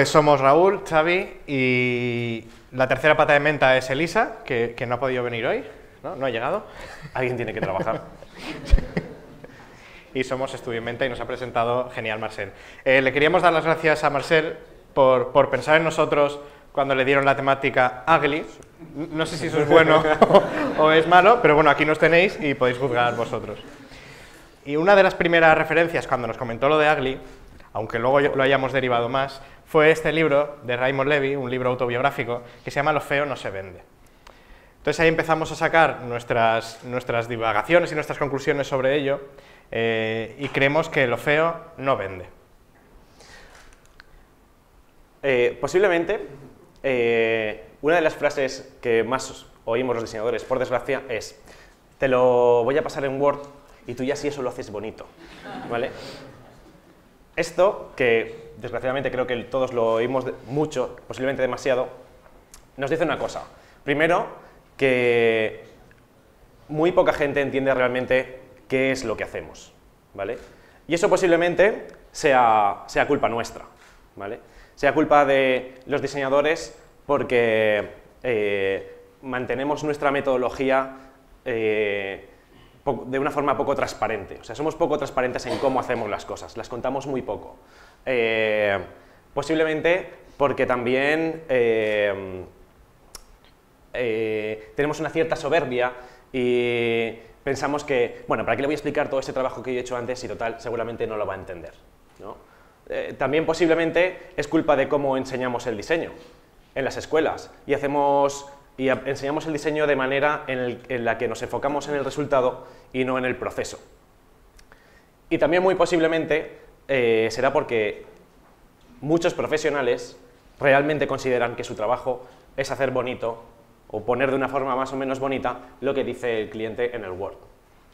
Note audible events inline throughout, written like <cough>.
Pues somos Raúl, Xavi y la tercera pata de menta es Elisa, que, que no ha podido venir hoy, ¿no? No ha llegado. Alguien tiene que trabajar. <laughs> y somos Estudio Menta y nos ha presentado genial Marcel. Eh, le queríamos dar las gracias a Marcel por, por pensar en nosotros cuando le dieron la temática ugly. No sé si eso es bueno o, o es malo, pero bueno, aquí nos tenéis y podéis juzgar vosotros. Y una de las primeras referencias cuando nos comentó lo de ugly, aunque luego lo hayamos derivado más, fue este libro de Raymond Levy, un libro autobiográfico, que se llama Lo feo no se vende. Entonces ahí empezamos a sacar nuestras, nuestras divagaciones y nuestras conclusiones sobre ello eh, y creemos que lo feo no vende. Eh, posiblemente, eh, una de las frases que más oímos los diseñadores, por desgracia, es te lo voy a pasar en Word y tú ya sí eso lo haces bonito. ¿Vale? Esto, que desgraciadamente creo que todos lo oímos mucho, posiblemente demasiado, nos dice una cosa. Primero, que muy poca gente entiende realmente qué es lo que hacemos, ¿vale? Y eso posiblemente sea, sea culpa nuestra, ¿vale? Sea culpa de los diseñadores porque eh, mantenemos nuestra metodología eh, de una forma poco transparente. O sea, somos poco transparentes en cómo hacemos las cosas, las contamos muy poco. Eh, posiblemente porque también eh, eh, tenemos una cierta soberbia y pensamos que, bueno, ¿para qué le voy a explicar todo ese trabajo que yo he hecho antes y total, seguramente no lo va a entender? ¿no? También posiblemente es culpa de cómo enseñamos el diseño en las escuelas y hacemos y enseñamos el diseño de manera en, la que nos enfocamos en el resultado y no en el proceso. Y también muy posiblemente eh, será porque muchos profesionales realmente consideran que su trabajo es hacer bonito o poner de una forma más o menos bonita lo que dice el cliente en el Word.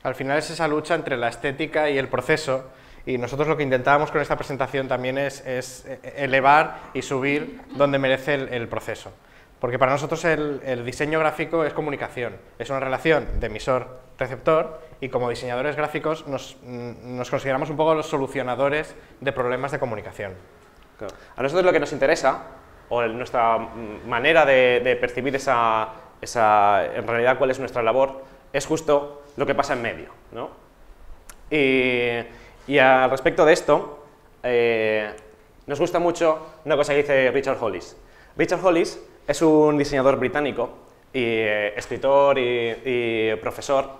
Al final es esa lucha entre la estética y el proceso y nosotros lo que intentábamos con esta presentación también es, elevar y subir donde merece el proceso. Porque para nosotros el, diseño gráfico es comunicación, es una relación de emisor-receptor y como diseñadores gráficos nos, mm, nos consideramos un poco los solucionadores de problemas de comunicación. Claro. A nosotros lo que nos interesa, o nuestra mm, manera de, percibir esa, esa, en realidad cuál es nuestra labor, es justo lo que pasa en medio. ¿no? Y, y al respecto de esto, eh, nos gusta mucho una cosa que dice Richard Hollis. Richard Hollis es un diseñador británico y eh, escritor y, profesor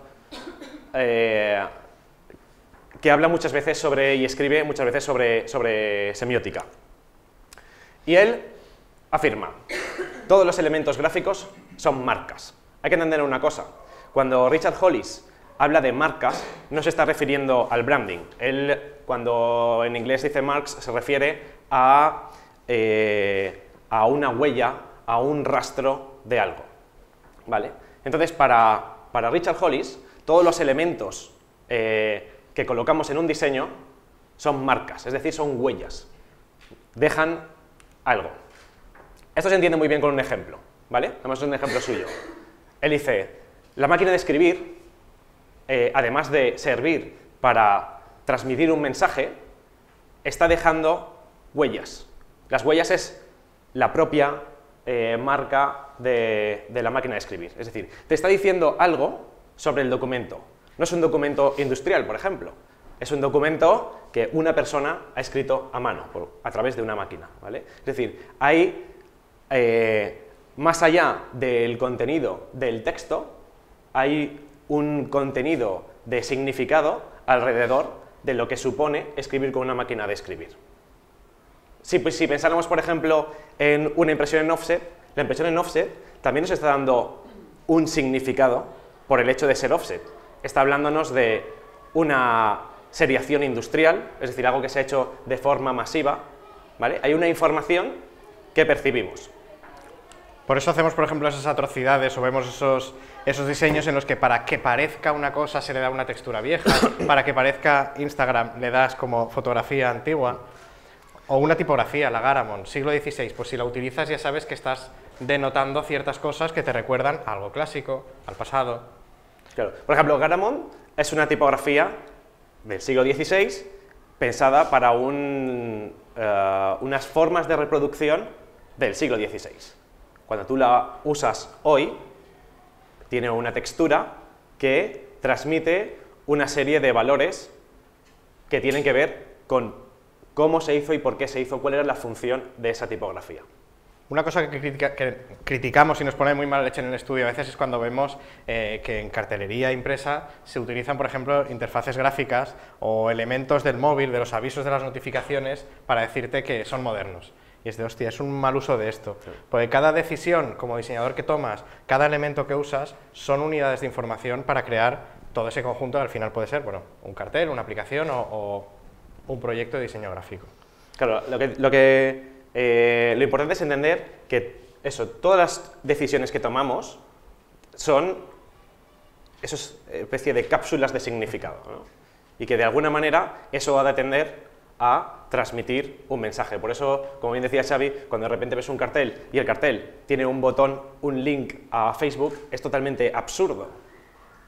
eh, que habla muchas veces sobre y escribe muchas veces sobre, sobre semiótica. Y él afirma, todos los elementos gráficos son marcas. Hay que entender una cosa, cuando Richard Hollis habla de marcas, no se está refiriendo al branding. Él, cuando en inglés dice marks, se refiere a, eh, a una huella, a un rastro de algo. ¿Vale? Entonces, para, para Richard Hollis, todos los elementos eh, que colocamos en un diseño son marcas, es decir, son huellas. Dejan algo. Esto se entiende muy bien con un ejemplo, ¿vale? Vamos a hacer un ejemplo suyo. Él dice, la máquina de escribir, eh, además de servir para transmitir un mensaje, está dejando huellas. Las huellas es la propia eh, marca de, la máquina de escribir. Es decir, te está diciendo algo sobre el documento. No es un documento industrial, por ejemplo. Es un documento que una persona ha escrito a mano, a través de una máquina. ¿vale? Es decir, hay, eh, más allá del contenido del texto, hay un contenido de significado alrededor de lo que supone escribir con una máquina de escribir. Si, pues, si pensáramos, por ejemplo, en una impresión en offset, la impresión en offset también nos está dando un significado por el hecho de ser offset. Está hablándonos de una seriación industrial, es decir, algo que se ha hecho de forma masiva. Hay una información que percibimos. Por eso hacemos, por ejemplo, esas atrocidades o vemos esos, esos diseños en los que para que parezca una cosa se le da una textura vieja, <coughs> para que parezca Instagram le das como fotografía antigua, o una tipografía, la Garamond, siglo XVI, pues si la utilizas ya sabes que estás denotando ciertas cosas que te recuerdan a algo clásico, al pasado. Claro. Por ejemplo, Garamond es una tipografía del siglo XVI pensada para un, eh, unas formas de reproducción del siglo XVI. Cuando tú la usas hoy, tiene una textura que transmite una serie de valores que tienen que ver con cómo se hizo y por qué se hizo, cuál era la función de esa tipografía. Una cosa que, criticamos y nos pone muy mal leche en el estudio a veces es cuando vemos eh, que en cartelería impresa se utilizan, por ejemplo, interfaces gráficas o elementos del móvil, de los avisos de las notificaciones, para decirte que son modernos. Y es de, hostia, es un mal uso de esto. Porque cada decisión como diseñador que tomas, cada elemento que usas, son unidades de información para crear todo ese conjunto al final puede ser, bueno, un cartel, una aplicación o, un proyecto de diseño gráfico. Claro, lo que, lo, que eh, lo importante es entender que eso, todas las decisiones que tomamos son esas especie de cápsulas de significado, y que de alguna manera eso va a tender a transmitir un mensaje. Por eso, como bien decía Xavi, cuando de repente ves un cartel y el cartel tiene un botón, un link a Facebook, es totalmente absurdo.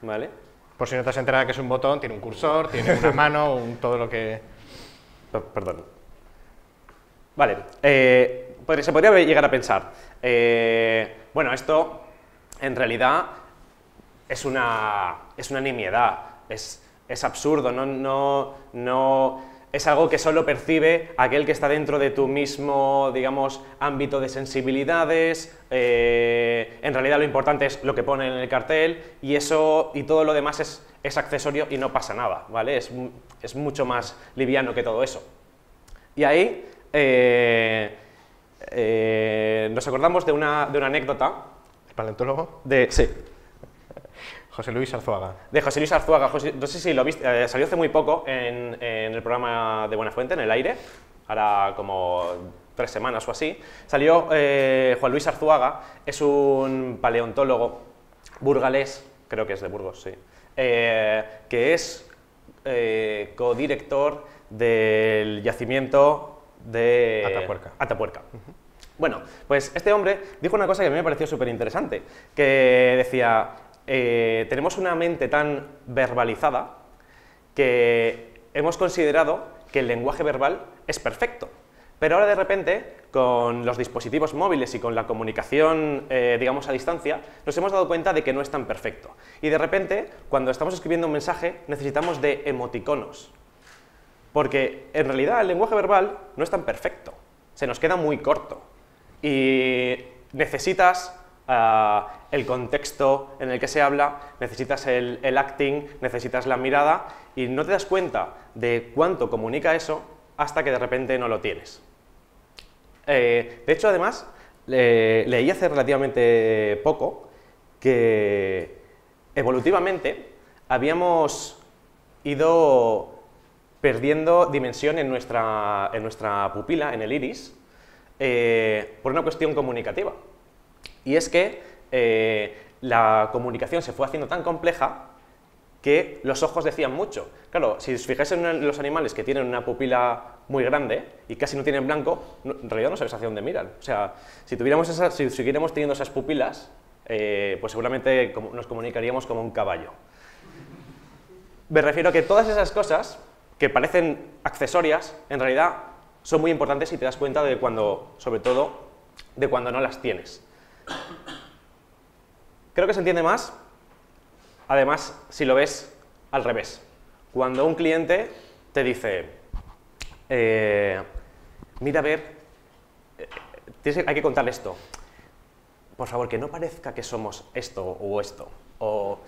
¿Vale? Por si no te has enterado que es un botón, tiene un cursor, tiene una <laughs> mano, un, todo lo que... Perdón. Vale, eh, se podría llegar a pensar, eh, bueno, esto en realidad es una, es una nimiedad, es, es absurdo, no, no, no es algo que solo percibe aquel que está dentro de tu mismo, digamos, ámbito de sensibilidades, eh, en realidad lo importante es lo que pone en el cartel y eso y todo lo demás es, es accesorio y no pasa nada, ¿vale? Es, es, mucho más liviano que todo eso. Y ahí eh, eh, nos acordamos de una, de una anécdota. ¿El paleontólogo? De, sí, José Luis Arzuaga. De José Luis Arzuaga. no sé si lo viste, eh, salió hace muy poco en, el programa de Buenafuente, en el aire, ahora como tres semanas o así. Salió eh, Juan Luis Arzuaga, es un paleontólogo burgalés, creo que es de Burgos, sí, eh, que es codirector del yacimiento de Atapuerca. Atapuerca. Bueno, pues este hombre dijo una cosa que a mí me pareció súper interesante, que decía, eh, tenemos una mente tan verbalizada que hemos considerado que el lenguaje verbal es perfecto. Pero ahora de repente, con los dispositivos móviles y con la comunicación, eh, digamos, a distancia, nos hemos dado cuenta de que no es tan perfecto. Y de repente, cuando estamos escribiendo un mensaje, necesitamos de emoticonos. Porque en realidad el lenguaje verbal no es tan perfecto. Se nos queda muy corto. Y necesitas el contexto en el que se habla, necesitas el, acting, necesitas la mirada y no te das cuenta de cuánto comunica eso hasta que de repente no lo tienes. Eh, de hecho, además, leí hace relativamente poco que evolutivamente habíamos ido perdiendo dimensión en nuestra, en nuestra pupila, en el iris, eh, por una cuestión comunicativa. Y es que eh, la comunicación se fue haciendo tan compleja que los ojos decían mucho. Claro, si os fijáis en los animales que tienen una pupila muy grande y casi no tienen blanco, en realidad no sabes hacia dónde miran. O sea, si, tuviéramos si siguiéramos teniendo esas pupilas, eh, pues seguramente nos comunicaríamos como un caballo. Me refiero a que todas esas cosas que parecen accesorias, en realidad son muy importantes y te das cuenta de cuando, sobre todo, de cuando no las tienes. Creo que se entiende más, además, si lo ves al revés. Cuando un cliente te dice, eh, mira a ver, eh, hay que contar esto. Por favor, que no parezca que somos esto o esto. O,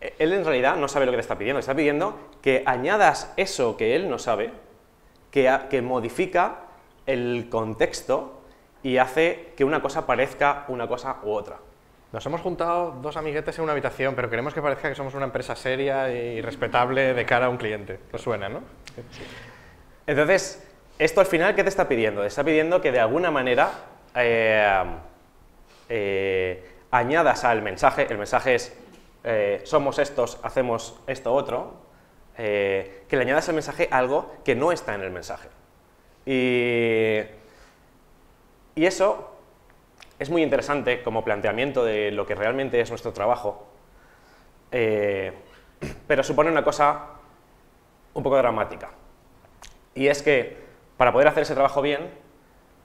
eh, él en realidad no sabe lo que te está pidiendo, está pidiendo que añadas eso que él no sabe, que, que modifica el contexto y hace que una cosa parezca una cosa u otra. Nos hemos juntado dos amiguetes en una habitación, pero queremos que parezca que somos una empresa seria y respetable de cara a un cliente. Os suena, ¿no? Entonces, esto al final, ¿qué te está pidiendo? Te está pidiendo que de alguna manera eh, eh, añadas al mensaje, el mensaje es eh, somos estos, hacemos esto otro, que le añadas al mensaje algo que no está en el mensaje. Y, y eso es muy interesante como planteamiento de lo que realmente es nuestro trabajo, pero supone una cosa un poco dramática. Y es que para poder hacer ese trabajo bien,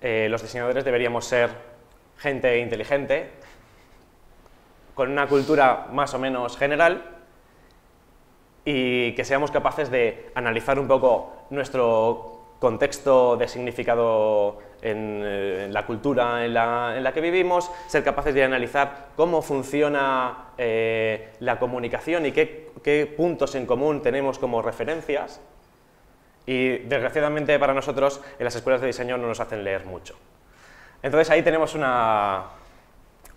eh, los diseñadores deberíamos ser gente inteligente, con una cultura más o menos general y que seamos capaces de analizar un poco nuestro contexto de significado en, eh, la cultura en la, que vivimos, ser capaces de analizar cómo funciona eh, la comunicación y qué puntos en común tenemos como referencias y desgraciadamente para nosotros en las escuelas de diseño no nos hacen leer mucho. Entonces ahí tenemos una...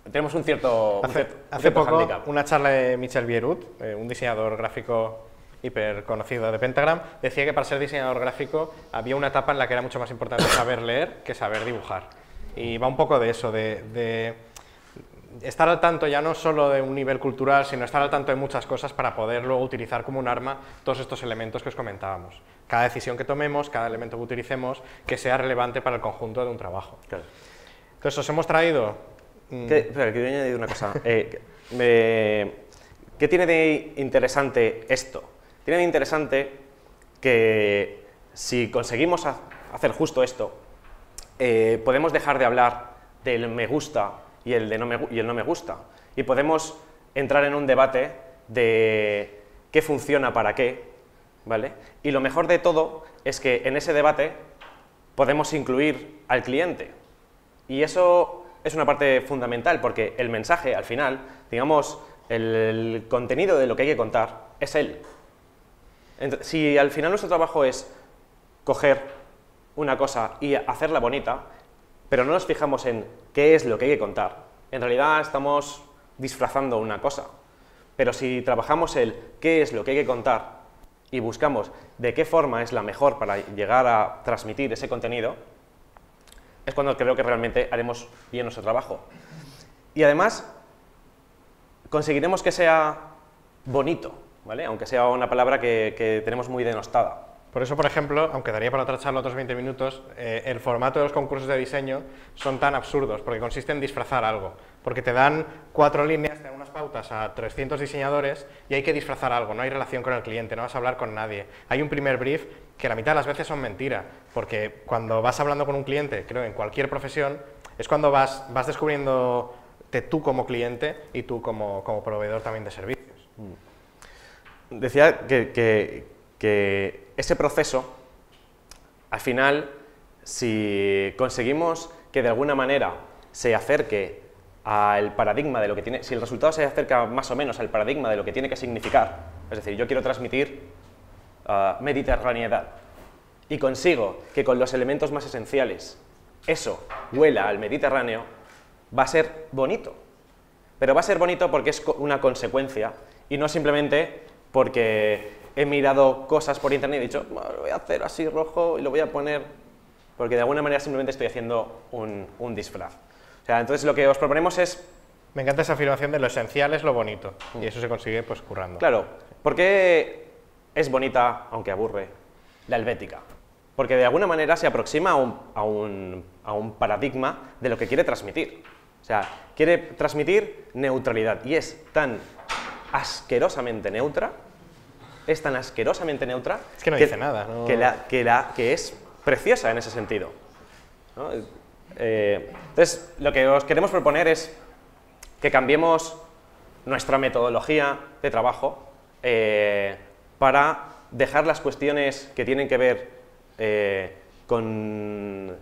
Tenemos un cierto, hace, hace poco una charla de Michel Bierut, eh, un diseñador gráfico hiper conocido de Pentagram, decía que para ser diseñador gráfico había una etapa en la que era mucho más importante saber leer que saber dibujar. Y va un poco de eso, de estar al tanto ya no solo de un nivel cultural, sino estar al tanto de muchas cosas para poder luego utilizar como un arma todos estos elementos que os comentábamos cada decisión que tomemos, cada elemento que utilicemos, que sea relevante para el conjunto de un trabajo. Entonces, os hemos traído... Mm, espera, quiero añadir una cosa. <laughs> Eh, ¿Qué tiene de interesante esto? Tiene interesante que si conseguimos hacer justo esto, eh, podemos dejar de hablar del me gusta y el, de no me, y el no me gusta. Y podemos entrar en un debate de qué funciona para qué ¿vale? Y lo mejor de todo es que en ese debate podemos incluir al cliente. Y eso es una parte fundamental, porque el mensaje, al final, digamos, el, contenido de lo que hay que contar es él. Si al final nuestro trabajo es coger una cosa y hacerla bonita, pero no nos fijamos en qué es lo que hay que contar, en realidad estamos disfrazando una cosa. Pero si trabajamos el qué es lo que hay que contar y buscamos de qué forma es la mejor para llegar a transmitir ese contenido, es cuando creo que realmente haremos bien nuestro trabajo. Y además, conseguiremos que sea bonito, ¿vale? aunque sea una palabra que, tenemos muy denostada. Por eso, por ejemplo, aunque daría para otra charla otros 20 minutos, eh, el formato de los concursos de diseño son tan absurdos, porque consiste en disfrazar algo. Porque te dan cuatro líneas, te dan unas pautas a 300 diseñadores y hay que disfrazar algo, no hay relación con el cliente, no vas a hablar con nadie. Hay un primer brief que la mitad de las veces son mentira, porque cuando vas hablando con un cliente, creo en cualquier profesión, es cuando vas, vas descubriendo tú como cliente y tú como, como proveedor también de servicios. Decía que que ese proceso, al final, si conseguimos que de alguna manera se acerque al paradigma de lo que tiene, si el resultado se acerca más o menos al paradigma de lo que tiene que significar, es decir, yo quiero transmitir uh, mediterraneidad y consigo que con los elementos más esenciales eso huela al Mediterráneo, va a ser bonito. Pero va a ser bonito porque es una consecuencia y no simplemente porque he mirado cosas por internet y he dicho, lo voy a hacer así rojo y lo voy a poner, porque de alguna manera simplemente estoy haciendo un, disfraz. O sea, entonces lo que os proponemos es... Me encanta esa afirmación de lo esencial es lo bonito, y mm. eso se consigue pues currando. Claro, porque es bonita, aunque aburre, la helvética? Porque de alguna manera se aproxima a un, a un, a un paradigma de lo que quiere transmitir. O sea, quiere transmitir neutralidad, y es tan asquerosamente neutra es tan asquerosamente neutra. Es que no dice nada. Que, la, que, la, que es preciosa en ese sentido. Eh, entonces, lo que os queremos proponer es que cambiemos nuestra metodología de trabajo eh, para dejar las cuestiones que tienen que ver eh, con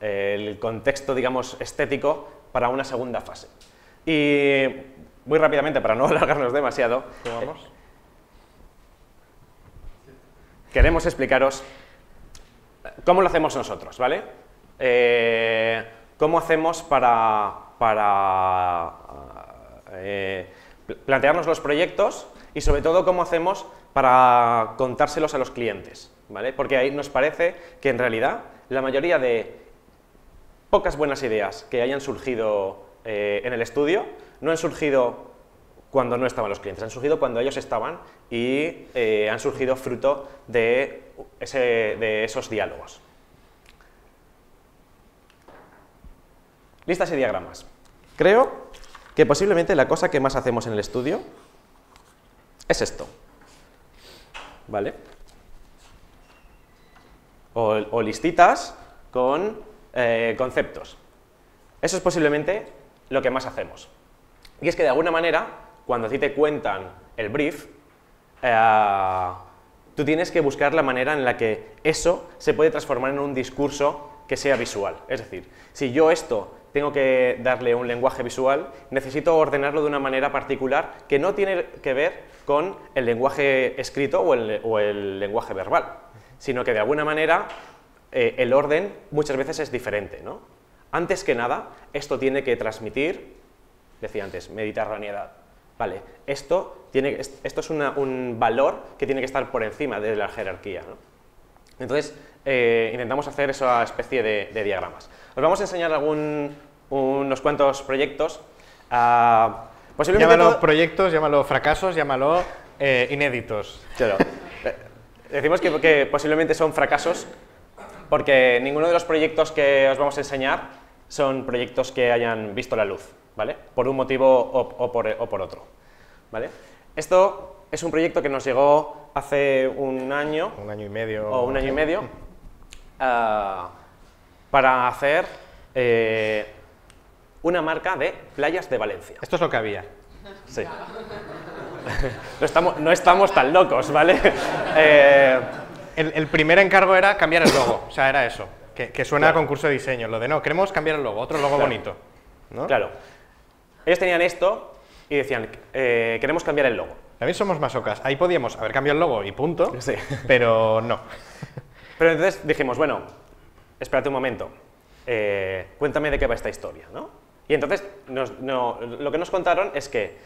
el contexto, digamos, estético para una segunda fase. Y muy rápidamente, para no <laughs> alargarnos demasiado, vamos? Queremos explicaros cómo lo hacemos nosotros, ¿vale? Eh, ¿Cómo hacemos para, eh, plantearnos los proyectos y sobre todo cómo hacemos para contárselos a los clientes, ¿vale? Porque ahí nos parece que en realidad la mayoría de pocas buenas ideas que hayan surgido eh, en el estudio no han surgido cuando no estaban los clientes, han surgido cuando ellos estaban y eh, han surgido fruto de, de esos diálogos. Listas y diagramas. Creo que posiblemente la cosa que más hacemos en el estudio es esto. ¿Vale? O, listitas con eh, conceptos. Eso es posiblemente lo que más hacemos. Y es que de alguna manera, cuando a ti te cuentan el brief, eh, tú tienes que buscar la manera en la que eso se puede transformar en un discurso que sea visual. Es decir, si yo esto tengo que darle un lenguaje visual, necesito ordenarlo de una manera particular que no tiene que ver con el lenguaje escrito o el, lenguaje verbal, sino que de alguna manera eh, el orden muchas veces es diferente. ¿no? Antes que nada, esto tiene que transmitir, decía antes, mediterraneidad. Vale, esto, tiene, esto es un valor que tiene que estar por encima de la jerarquía. Entonces, eh, intentamos hacer esa especie de diagramas. Os vamos a enseñar algún, unos cuantos proyectos. Uh, llámalo proyectos, llámalo fracasos, llámalo eh, inéditos. Claro. Eh, decimos que, posiblemente son fracasos porque ninguno de los proyectos que os vamos a enseñar son proyectos que hayan visto la luz, ¿vale? Por un motivo o, por, otro, ¿vale? Esto es un proyecto que nos llegó hace un año... Un año y medio. O un año y medio. Uh, <laughs> para hacer eh, una marca de playas de Valencia. Esto es lo que había. Sí. <laughs> no, estamos, no estamos tan locos, ¿vale? <laughs> Eh, el, primer encargo era cambiar el logo, o sea, era eso, que, suena a concurso de diseño, lo de no, queremos cambiar el logo, otro logo bonito. Claro. Ellos tenían esto y decían, eh, queremos cambiar el logo. También somos masocas, ahí podíamos haber cambiado el logo y punto, <laughs> pero no. Pero entonces dijimos, bueno, espérate un momento, eh, cuéntame de qué va esta historia, ¿no? Y entonces lo que nos contaron es que,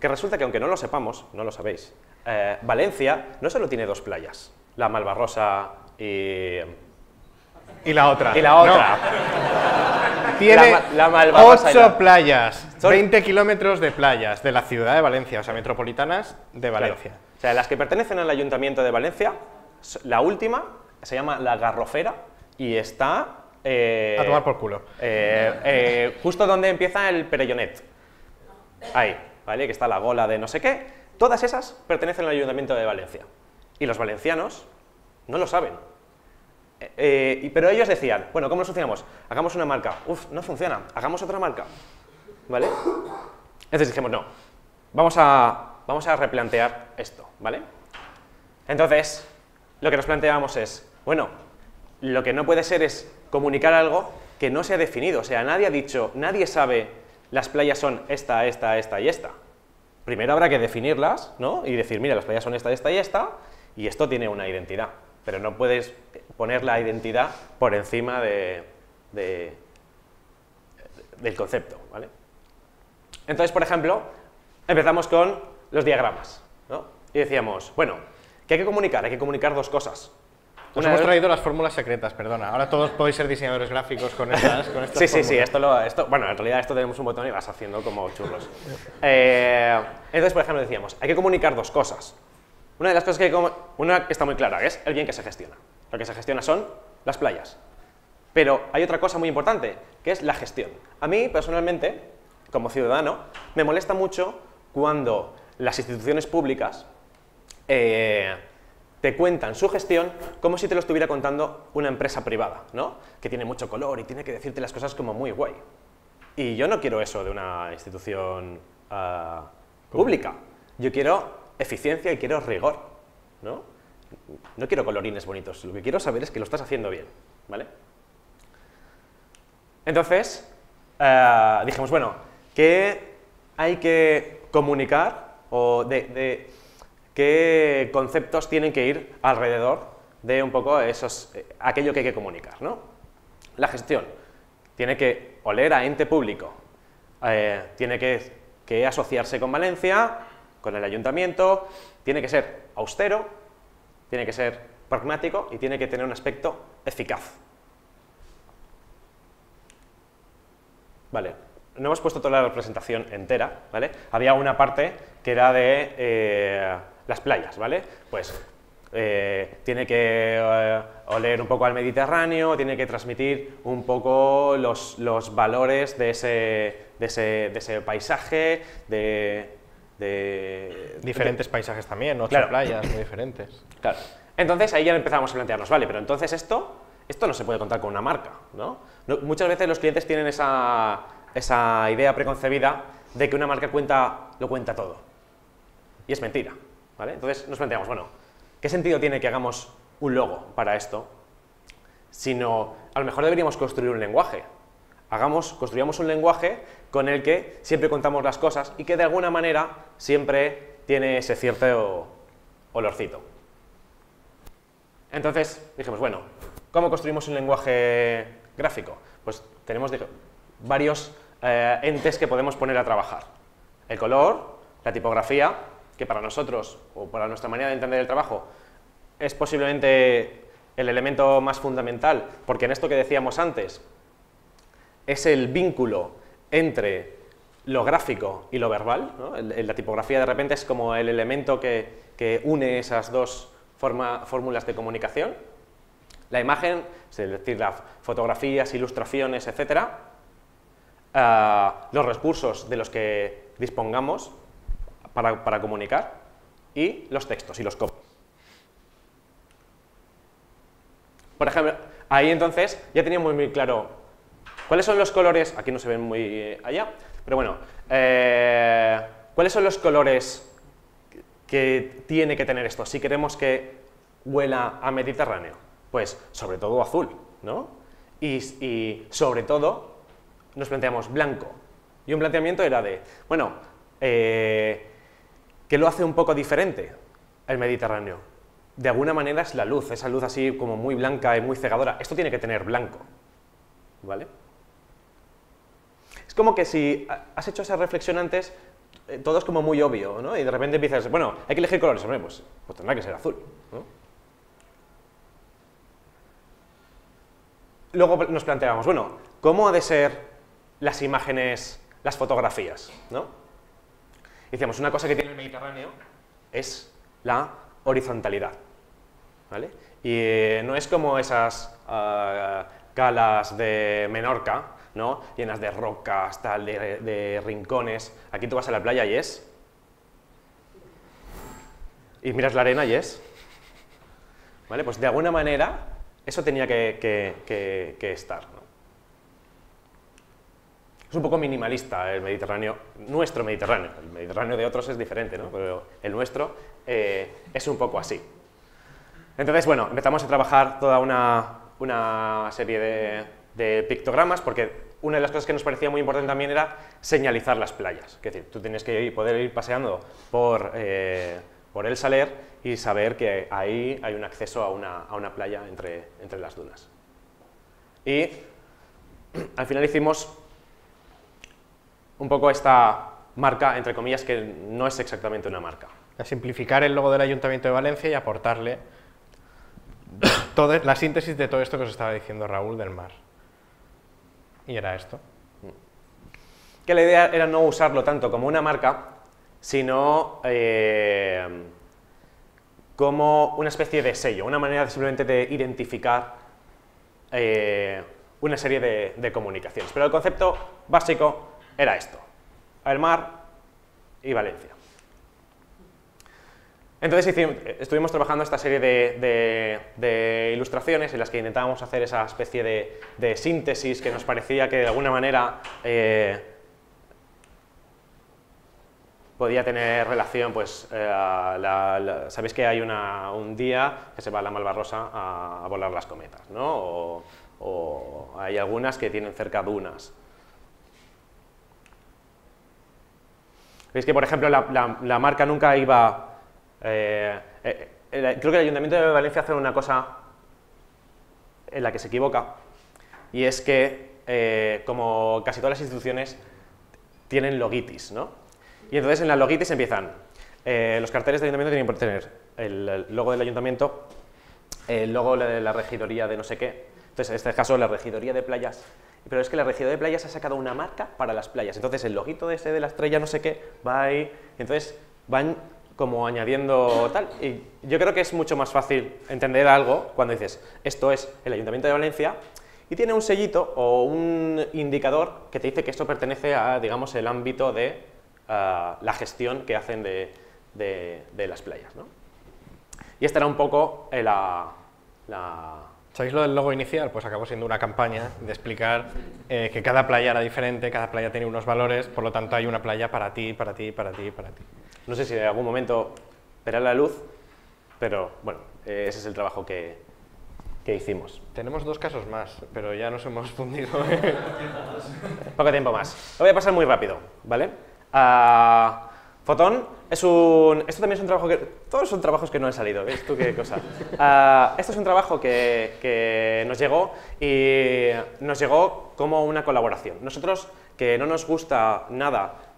que, resulta que aunque no lo sepamos, no lo sabéis, eh, Valencia no solo tiene dos playas, la Malvarrosa y... Y la otra. Y la otra. <laughs> Tiene la, ocho playas, 20 kilómetros de playas de la ciudad de Valencia, o sea, metropolitanas de Valencia. O sea, las que pertenecen al Ayuntamiento de Valencia, la última se llama La Garrofera y está eh, a tomar por culo. Eh, eh, justo donde empieza el Perellonet. Ahí, ¿vale? Que está la gola de no sé qué. Todas esas pertenecen al Ayuntamiento de Valencia. Y los valencianos no lo saben. Pero ellos decían, bueno, ¿cómo lo solucionamos? Hagamos una marca. Uf, no funciona. Hagamos otra marca. ¿Vale? Entonces dijimos, no. Vamos a, vamos a replantear esto, ¿vale? Entonces, lo que nos planteamos es, bueno, lo que no puede ser es comunicar algo que no se ha definido. O sea, nadie ha dicho, nadie sabe las playas son esta, esta, esta y esta. Primero habrá que definirlas, ¿no? Y decir, mira, las playas son esta, esta y esta, y esto tiene una identidad. Pero no puedes poner la identidad por encima de, del concepto, ¿vale? Entonces, por ejemplo, empezamos con los diagramas, ¿no? Y decíamos, bueno, ¿qué hay que comunicar? Hay que comunicar dos cosas. Os hemos traído las fórmulas secretas, perdona. Ahora todos podéis ser diseñadores gráficos con estas, con Sí, sí, sí. Esto, lo, esto, bueno, en realidad esto tenemos un botón y vas haciendo como churros. Eh, entonces, por ejemplo, decíamos, hay que comunicar dos cosas. Una de las cosas que una está muy clara, es el bien que se gestiona. Lo que se gestiona son las playas. Pero hay otra cosa muy importante, que es la gestión. A mí, personalmente, como ciudadano, me molesta mucho cuando las instituciones públicas eh, te cuentan su gestión como si te lo estuviera contando una empresa privada, ¿no? Que tiene mucho color y tiene que decirte las cosas como muy guay. Y yo no quiero eso de una institución ah, pública. Yo quiero eficiencia y quiero rigor, ¿no? No quiero colorines bonitos, lo que quiero saber es que lo estás haciendo bien, ¿vale? Entonces, ah, dijimos, bueno, ¿qué hay que comunicar o de qué conceptos tienen que ir alrededor de un poco esos, eh, aquello que hay que comunicar. ¿no? La gestión tiene que oler a ente público, eh, tiene que, que asociarse con Valencia, con el ayuntamiento, tiene que ser austero, tiene que ser pragmático y tiene que tener un aspecto eficaz. Vale, no hemos puesto toda la representación entera, ¿vale? Había una parte que era de eh, las playas, ¿vale? Pues eh, tiene que eh, oler un poco al Mediterráneo, tiene que transmitir un poco los, valores de ese, de ese, paisaje, de, Diferentes paisajes también, ocho playas muy diferentes. Claro. Entonces ahí ya empezamos a plantearnos, vale, pero entonces esto, esto no se puede contar con una marca, ¿no? Muchas veces los clientes tienen esa, esa idea preconcebida de que una marca cuenta, lo cuenta todo. Y es mentira, ¿vale? Entonces nos planteamos, bueno, ¿Qué sentido tiene que hagamos un logo para esto? Sino, a lo mejor deberíamos construir un lenguaje. Hagamos, construyamos un lenguaje con el que siempre contamos las cosas y que de alguna manera siempre tiene ese cierto olorcito. Entonces dijimos, bueno, ¿cómo construimos un lenguaje gráfico? Pues tenemos varios eh, entes que podemos poner a trabajar. El color, la tipografía, que para nosotros, o para nuestra manera de entender el trabajo, es posiblemente el elemento más fundamental, porque en esto que decíamos antes, es el vínculo entre lo gráfico y lo verbal, la tipografía de repente es como el elemento que, une esas dos fórmulas de comunicación, la imagen, es decir, las fotografías, ilustraciones, etc., ah, los recursos de los que dispongamos, para, comunicar y los textos y los copies. Por ejemplo, ahí entonces ya teníamos muy claro cuáles son los colores, aquí no se ven muy allá, pero bueno, eh, cuáles son los colores que tiene que tener esto si queremos que huela a Mediterráneo. Pues sobre todo azul, ¿no? Y, y sobre todo nos planteamos blanco. Y un planteamiento era de, bueno, eh, ¿Qué lo hace un poco diferente el Mediterráneo? De alguna manera es la luz, esa luz así como muy blanca y muy cegadora. Esto tiene que tener blanco, ¿vale? Es como que si has hecho esa reflexión antes, eh, todo es como muy obvio, ¿no? Y de repente empiezas, bueno, hay que elegir colores, hombre, pues, pues tendrá que ser azul. Luego nos planteamos, bueno, ¿cómo ha de ser las imágenes, las fotografías, ¿no? decíamos, una cosa que tiene el Mediterráneo es la horizontalidad. ¿vale? Y eh, no es como esas uh, calas de Menorca, ¿no? llenas de rocas, tal, de, rincones. Aquí tú vas a la playa y es... Y miras la arena y es... ¿Vale? Pues de alguna manera eso tenía que, estar. Es un poco minimalista el Mediterráneo, nuestro Mediterráneo. El Mediterráneo de otros es diferente, ¿no? pero el nuestro eh, es un poco así. Entonces, bueno, empezamos a trabajar toda una, serie de, pictogramas porque una de las cosas que nos parecía muy importante también era señalizar las playas. Es decir, tú tienes que poder ir paseando por, eh, por el Saler y saber que ahí hay un acceso a una, playa entre, entre las dunas. Y al final hicimos un poco esta marca, entre comillas, que no es exactamente una marca. A simplificar el logo del Ayuntamiento de Valencia y aportarle <coughs> toda la síntesis de todo esto que os estaba diciendo Raúl del mar. Y era esto. Que la idea era no usarlo tanto como una marca, sino eh, como una especie de sello, una manera simplemente de identificar eh, una serie de, de comunicaciones. Pero el concepto básico era esto, el mar y Valencia. Entonces estuvimos trabajando esta serie de, ilustraciones en las que intentábamos hacer esa especie de, síntesis que nos parecía que de alguna manera eh, podía tener relación, pues, eh, sabéis que hay un día que se va a la Malvarrosa a, volar las cometas, ¿no? O, o hay algunas que tienen cerca dunas. Veis que, por ejemplo, la, marca nunca iba... Eh, eh, creo que el Ayuntamiento de Valencia hace una cosa en la que se equivoca, y es que, eh, como casi todas las instituciones, tienen logitis, ¿no? Y entonces en la logitis empiezan, eh, los carteles de ayuntamiento tienen que tener el, logo del ayuntamiento, el logo de la regidoría de no sé qué, entonces en este caso la regidoría de playas, pero es que la regidoría de playas ha sacado una marca para las playas, entonces el loguito ese de la estrella no sé qué va ahí, entonces van como añadiendo tal, y yo creo que es mucho más fácil entender algo cuando dices, esto es el Ayuntamiento de Valencia, y tiene un sellito o un indicador que te dice que esto pertenece a, digamos, el ámbito de ah, la gestión que hacen de, de- de las playas. ¿no? Y esta era un poco eh, la, la- ¿Sabéis lo del logo inicial? Pues acabó siendo una campaña de explicar eh, que cada playa era diferente, cada playa tenía unos valores, por lo tanto hay una playa para ti, para ti, para ti, para ti. No sé si en algún momento verá la luz, pero bueno, eh, ese es el trabajo que, que hicimos. Tenemos dos casos más, pero ya nos hemos <laughs> fundido. Poco tiempo más. Lo voy a pasar muy rápido, ¿vale? Ah, Fotón es un... Esto también es un trabajo que... Todos son trabajos que no han salido, ¿ves tú qué cosa? Ah, esto es un trabajo que, que nos llegó y nos llegó como una colaboración. Nosotros, que no nos gusta nada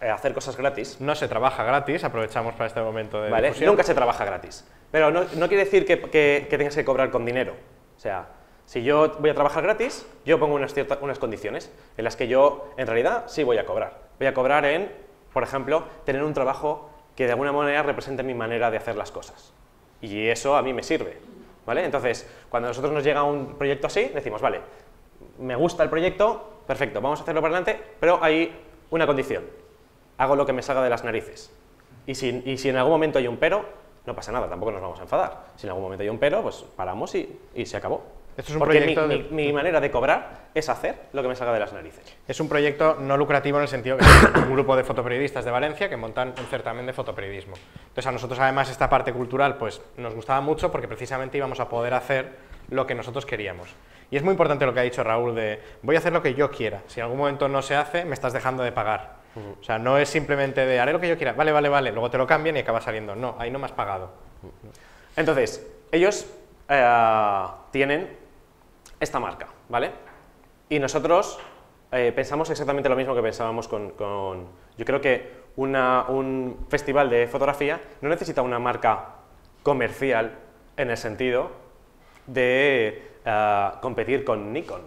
hacer cosas gratis, no se trabaja gratis, aprovechamos para este momento de ¿vale? difusión. Nunca se trabaja gratis. Pero no, no quiere decir que, que- que tengas que cobrar con dinero. O sea, si yo voy a trabajar gratis, yo pongo unas, ciertas, unas condiciones en las que yo, en realidad, sí voy a cobrar. Voy a cobrar en, por ejemplo, tener un trabajo que de alguna manera represente mi manera de hacer las cosas. Y eso a mí me sirve. ¿vale? Entonces, cuando a nosotros nos llega un proyecto así, decimos, vale, me gusta el proyecto, perfecto, vamos a hacerlo para adelante, pero hay una condición. Hago lo que me salga de las narices. Y si, y si en algún momento hay un pero, no pasa nada, tampoco nos vamos a enfadar. Si en algún momento hay un pero, pues paramos y, y se acabó. Esto es un Porque proyecto mi, de- mi- mi manera de cobrar es hacer lo que me salga de las narices. Es un proyecto no lucrativo en el sentido que es <coughs> un grupo de fotoperiodistas de Valencia que montan un certamen de fotoperiodismo. Entonces a nosotros además esta parte cultural pues nos gustaba mucho porque precisamente íbamos a poder hacer lo que nosotros queríamos. Y es muy importante lo que ha dicho Raúl de voy a hacer lo que yo quiera. Si en algún momento no se hace, me estás dejando de pagar. O sea, no es simplemente de haré lo que yo quiera, vale, vale, vale, luego te lo cambian y acaba saliendo. No, ahí no me has pagado. Entonces, ellos eh, tienen esta marca, ¿vale? Y nosotros eh, pensamos exactamente lo mismo que pensábamos con... yo creo que un festival de fotografía no necesita una marca comercial en el sentido de eh, competir con Nikon,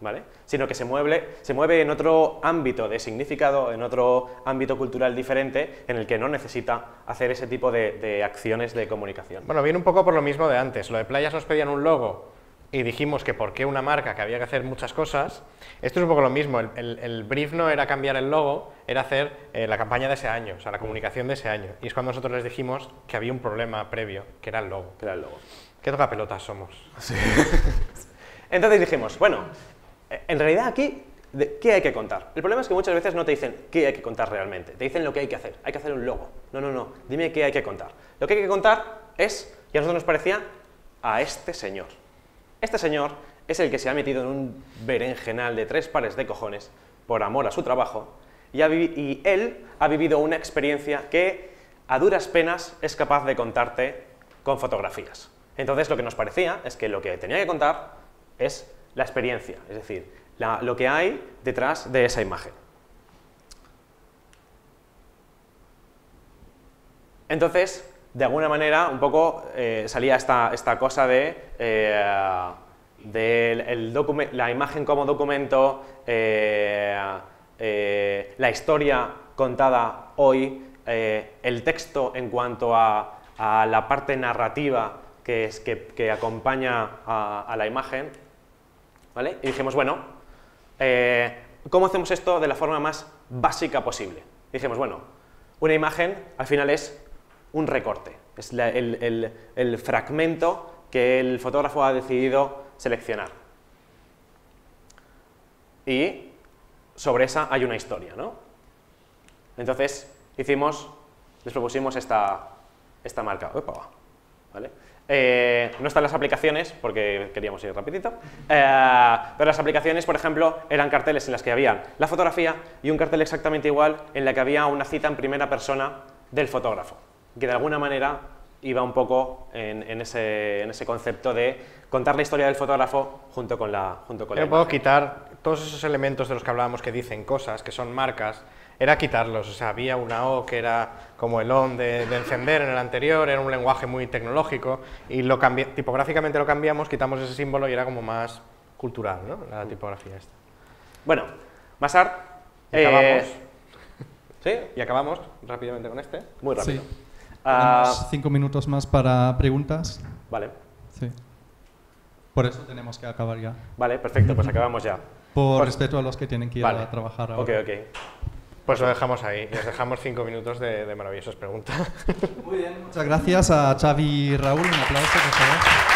¿vale? Sino que se mueve, se mueve en otro ámbito de significado, en otro ámbito cultural diferente, en el que no necesita hacer ese tipo de, de acciones de comunicación. Bueno, viene un poco por lo mismo de antes. Lo de playas nos pedían un logo y dijimos que por qué una marca, que había que hacer muchas cosas. Esto es un poco lo mismo. El, el- el brief no era cambiar el logo, era hacer eh, la campaña de ese año, o sea, la comunicación de ese año. Y es cuando nosotros les dijimos que había un problema previo, que era el logo. que era el logo. ¿Qué tocapelotas somos? <laughs> Entonces dijimos, bueno, en realidad aquí, ¿de ¿qué hay que contar? El problema es que muchas veces no te dicen qué hay que contar realmente, te dicen lo que hay que hacer, hay que hacer un logo. No, no, no, dime qué hay que contar. Lo que hay que contar es, y a nosotros nos parecía, a este señor. Este señor es el que se ha metido en un berenjenal de tres pares de cojones por amor a su trabajo y él ha vivido una experiencia que a duras penas es capaz de contarte con fotografías. Entonces lo que nos parecía es que lo que tenía que contar es la experiencia, es decir, lo que hay detrás de esa imagen. Entonces, de alguna manera, un poco eh, salía esta, esta cosa de, eh, el la imagen como documento, eh, la historia contada hoy, el texto en cuanto a, la parte narrativa que, es, que, acompaña a la imagen. Y dijimos, bueno, eh, ¿cómo hacemos esto de la forma más básica posible? Dijimos, bueno, una imagen al final es un recorte, es el, fragmento que el fotógrafo ha decidido seleccionar. Y sobre esa hay una historia, ¿no? Entonces hicimos, les propusimos esta, esta marca. Uepa, ¿vale? Eh, no están las aplicaciones, porque queríamos ir rapidito, eh, pero las aplicaciones, por ejemplo, eran carteles en las que había la fotografía y un cartel exactamente igual en la que había una cita en primera persona del fotógrafo, que de alguna manera iba un poco en, en ese, en ese concepto de contar la historia del fotógrafo junto con la, junto con la Yo puedo imagen. quitar todos esos elementos de los que hablábamos que dicen cosas, que son marcas, era quitarlos. O sea, había una O que era como el ON de, de encender en el anterior, era un lenguaje muy tecnológico y lo cambi- tipográficamente lo cambiamos, quitamos ese símbolo y era como más cultural, ¿no? La tipografía esta. Bueno, Masar. Y acabamos. ¿Sí? Y acabamos rápidamente con este. Muy rápido. Sí. Ah, Tenemos cinco minutos más para preguntas. vale, Sí. Por eso tenemos que acabar ya. vale, perfecto, pues <laughs> acabamos ya. Por Pues- respeto a los que tienen que ir Vale. a trabajar ahora. Ok, ok. Pues lo dejamos ahí y os dejamos cinco minutos de, de maravillosas preguntas. Muy bien, muchas gracias a Xavi y Raúl. Un aplauso, por favor.